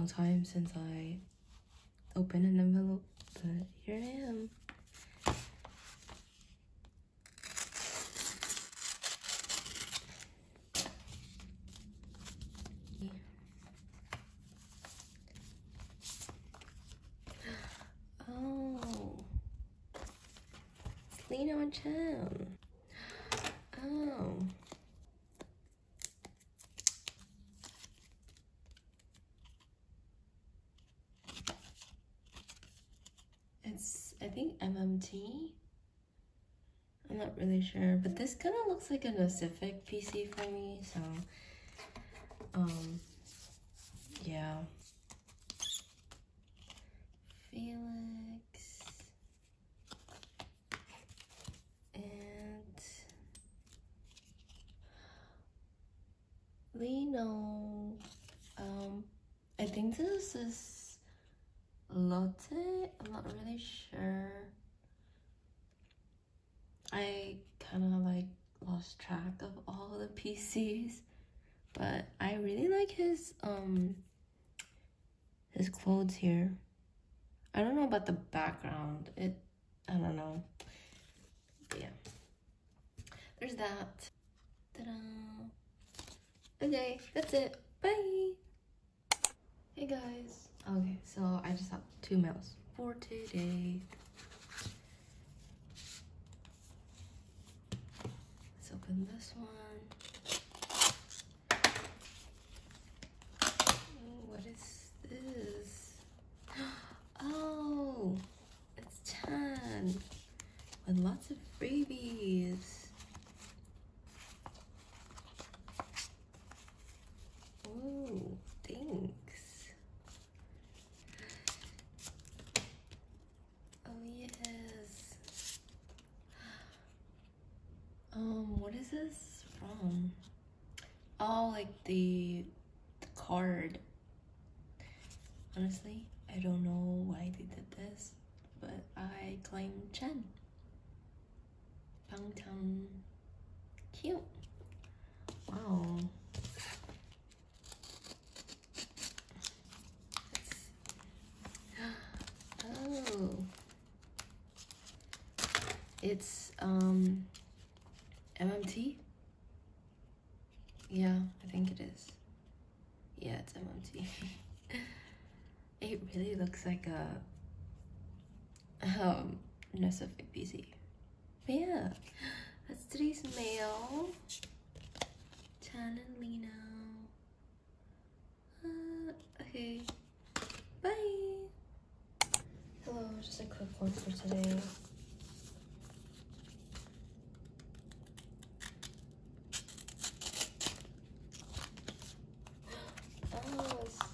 long time since I opened an envelope, but here I am. Oh, Lena Chan. Oh. It's, I think I'm not really sure, but this kind of looks like a Pacific PC for me, so, um, yeah. Felix. And Lino. Um, I think this is Lotte. I'm not really sure. I kind of like lost track of all the PCs, but I really like his um his clothes here. I don't know about the background. It I don't know. Yeah. There's that. Ta-da. Okay, that's it. Bye. Hey guys. Okay, so I just have two mails for today. Let's open this one. Ooh, what is this? Oh, it's Chan with lots of freebies. Ooh, thanks. Oh yes. Um, what is from? Oh, like the, the card. Honestly, I don't know why they did this, but I claim Chen. Bangtan. Cute. Wow. Oh. It's um MMT? Yeah, I think it is. Yeah, it's MMT. it really looks like a um Pacific PC. But yeah, that's today's mail. Chan and Lino. Uh, okay. Bye. Hello, just a quick one for today.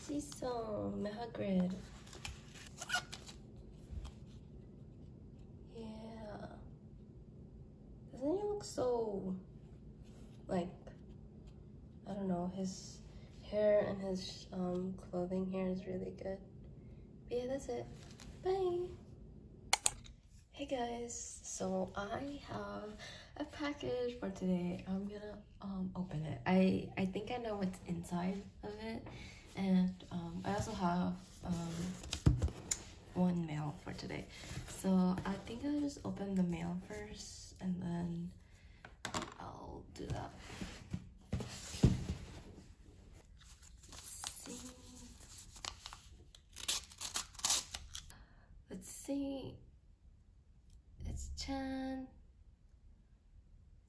Seesaw, Mahagrid. Yeah. Doesn't he look so, like, I don't know, his hair and his um, clothing here is really good. But yeah, that's it. Bye. Hey guys, so I have a package for today. I'm gonna um, open it. I, I think I know what's inside of it. And um, I also have um, one mail for today. So I think I'll just open the mail first and then I'll do that. Let's see. Let's see. It's Chan.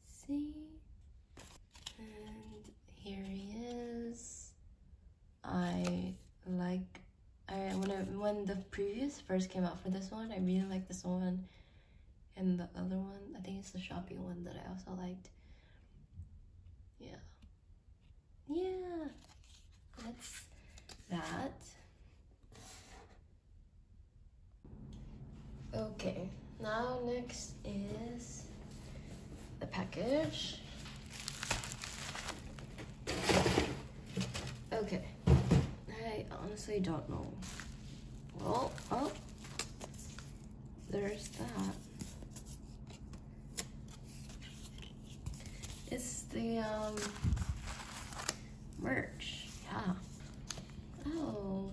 See? And here he is. I like I when I, when the first came out for this one, I really like this one. And the other one, I think it's the shopping one that I also liked. Yeah. Yeah. That's that. Okay, now next is the package. Okay, I honestly don't know. Well, oh, there's that. It's the um, merch, yeah. Oh.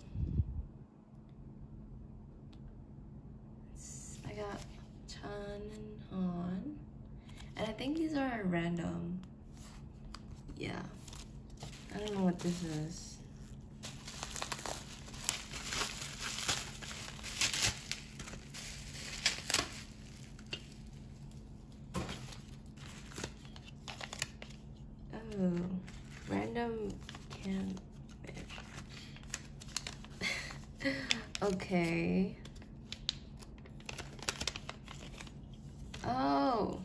I got Chan and Han. And I think these are random. Yeah. I don't know what this is. Oh, random can okay. Oh.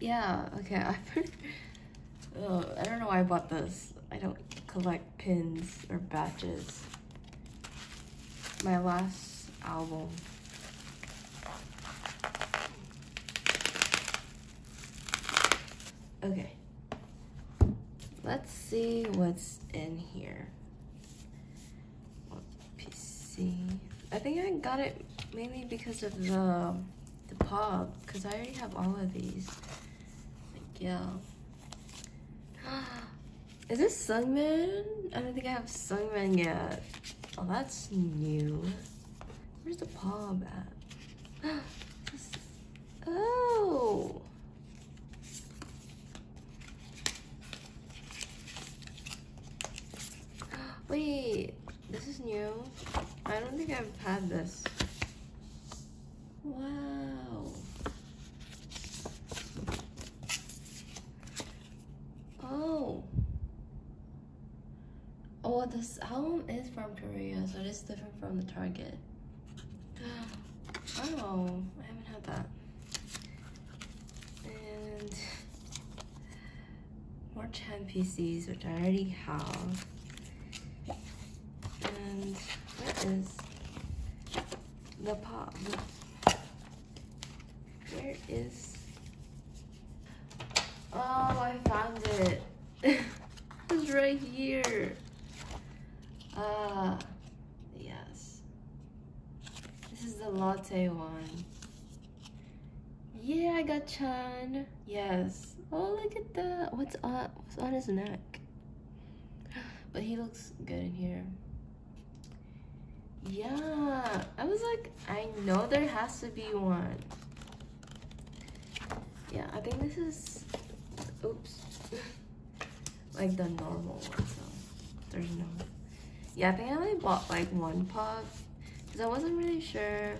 Yeah, okay. I oh, I don't know why I bought this. I don't collect pins or batches. My last album. Okay. Let's see what's in here. PC. I think I got it mainly because of the the POB, because I already have all of these. Like, yeah. Is this Seungmin? I don't think I have Seungmin yet. Oh, that's new. Where's the POB at? oh! Wait, this is new. I don't think I've had this. Wow. Oh. Oh, this album is from Korea, so it is different from the Target. Oh, I haven't had that. And more Chan PCs, which I already have. And what is the POB? Where is... Oh, I found it. it's right here. Ah, yes. This is the Lotte one. Yeah, I got Chan. Yes. Oh, look at that. What's on, what's on his neck? But he looks good in here. Yeah, I was like, I know there has to be one. Yeah, I think this is, oops, like the normal one, so there's no, yeah, I think I only bought like one POB, because I wasn't really sure,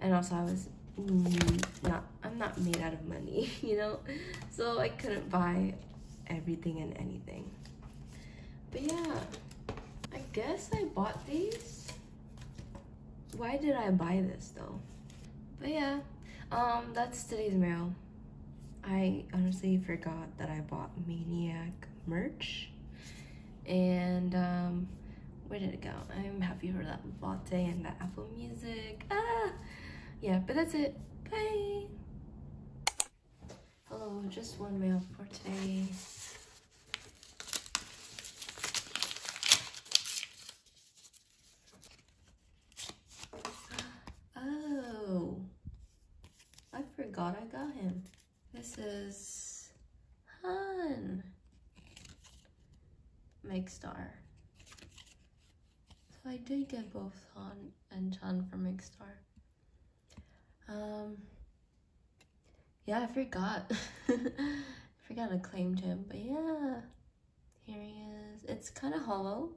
and also I was not, I'm not made out of money, you know, so I couldn't buy everything and anything, but yeah, I guess I bought these. Why did I buy this though? But yeah, um, that's today's mail. I honestly forgot that I bought Maniac merch. And um, where did it go? I'm happy for that Lotte and that Apple Music. Ah! Yeah, but that's it. Bye! Hello, just one mail for today. Forgot I got him. This is Han. Makestar. So I did get both Han and Chan from Star. Um, yeah, I forgot. I forgot I claimed him, but yeah, here he is. It's kind of hollow.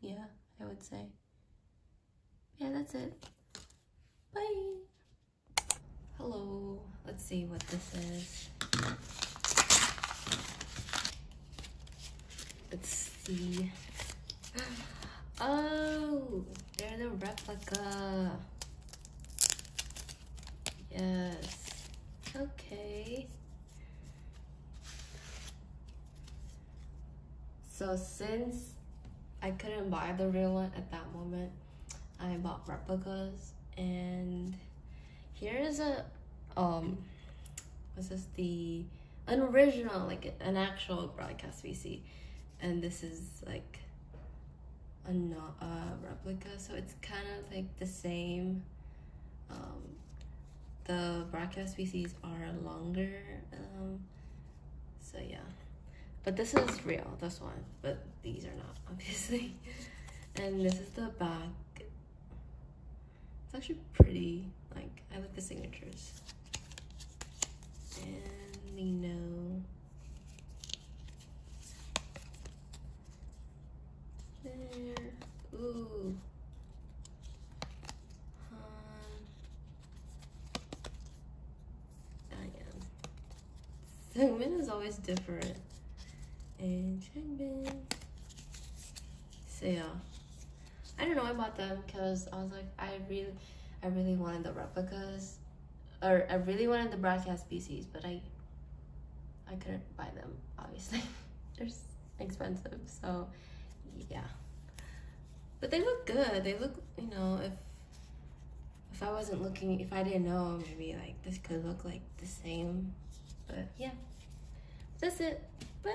Yeah, I would say. Yeah, that's it. Bye. Hello. Let's see what this is. Let's see. Oh, they're the replica. Yes. Okay. So since I couldn't buy the real one at that moment, I bought replicas and here is a um this the an original like an actual broadcast VC and this is like a not a replica. So it's kind of like the same. Um the broadcast VCs are longer um so yeah. But this is real this one. But these are not obviously. And this is the back. It's actually pretty like, I like the signatures. And Nino. There. Ooh. Han, I am. Seungmin is always different. And Changbin. So yeah. I don't know, I bought them because I was like, I really, I really wanted the replicas. Or I really wanted the broadcast species, but I, I couldn't buy them, obviously. They're expensive, so yeah. But they look good. They look, you know, if if I wasn't looking, if I didn't know, maybe like this could look like the same. But yeah, that's it. Bye.